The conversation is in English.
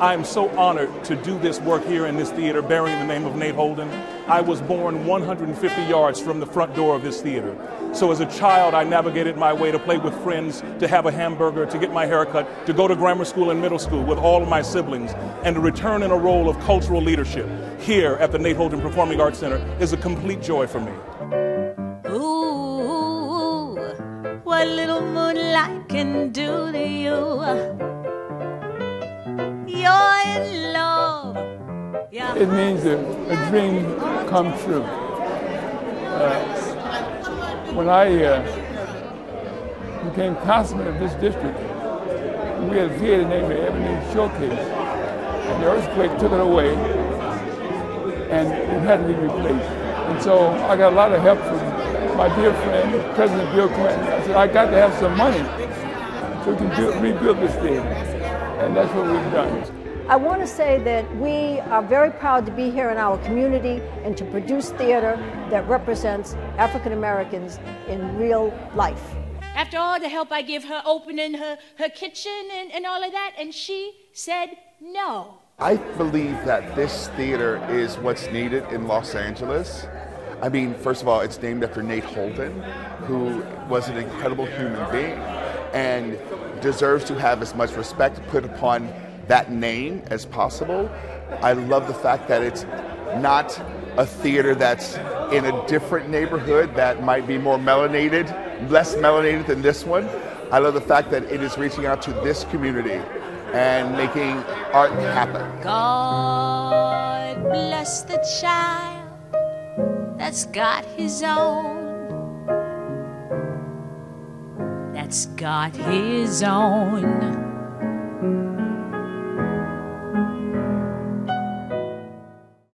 I am so honored to do this work here in this theater bearing the name of Nate Holden. I was born 150 yards from the front door of this theater. So as a child, I navigated my way to play with friends, to have a hamburger, to get my haircut, to go to grammar school and middle school with all of my siblings, and to return in a role of cultural leadership here at the Nate Holden Performing Arts Center is a complete joy for me. Ooh, what little moonlight can do to you. You're in love. Yeah. It means a, a dream come true. Uh, when I uh, became councilman of this district, we had a theater named the Ebony Showcase, and the earthquake took it away, and it had to be replaced. And so I got a lot of help from my dear friend, President Bill Clinton. I said, I got to have some money so we can build, rebuild this theater and that's what we've done. I want to say that we are very proud to be here in our community and to produce theater that represents African Americans in real life. After all the help I give her opening her, her kitchen and, and all of that, and she said no. I believe that this theater is what's needed in Los Angeles. I mean, first of all, it's named after Nate Holden, who was an incredible human being and deserves to have as much respect put upon that name as possible. I love the fact that it's not a theater that's in a different neighborhood that might be more melanated, less melanated than this one. I love the fact that it is reaching out to this community and making art happen. God bless the child that's got his own that's got his own